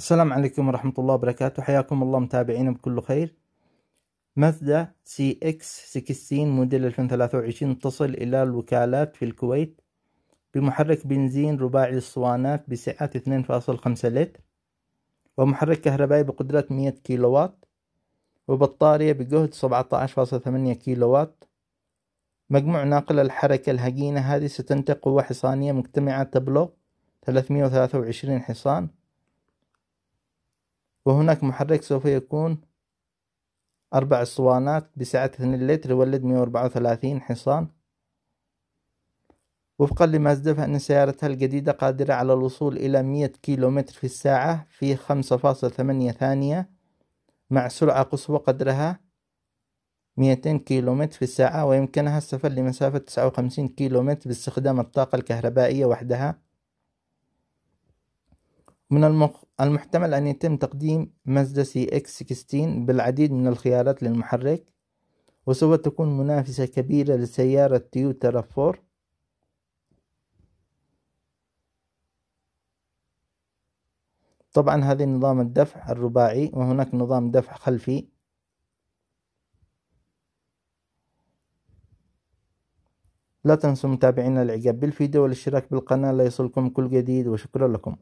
السلام عليكم ورحمة الله وبركاته. حياكم الله متابعينا بكل خير. مازدا CX 60 موديل 2023 تصل إلى الوكالات في الكويت بمحرك بنزين رباعي الأسطوانات بسعة 2.5 لتر ومحرك كهربائي بقدرة 100 كيلووات وبطارية بجهد 17.8 كيلووات. مجموع ناقل الحركة الهجينة هذه ستنتج قوة حصانية مجتمعة تبلغ 323 حصان وهناك محرك سوف يكون أربع اسطوانات بسعة اثنين لتر يولد مية وأربعة وثلاثين حصان. وفقا لمازدا فإن سيارتها الجديدة قادرة على الوصول إلى مية كيلو متر في الساعة في خمسة فاصلة ثمانية ثانية مع سرعة قصوى قدرها ميتين كيلو متر في الساعة ويمكنها السفر لمسافة تسعة وخمسين كيلو متر باستخدام الطاقة الكهربائية وحدها. من المحتمل أن يتم تقديم مازدا CX 60 بالعديد من الخيارات للمحرك وسوف تكون منافسة كبيرة لسيارة تويوتا RAV4 طبعا هذا نظام الدفع الرباعي وهناك نظام دفع خلفي. لا تنسوا متابعينا الإعجاب بالفيديو والاشتراك بالقناة ليصلكم كل جديد وشكرا لكم.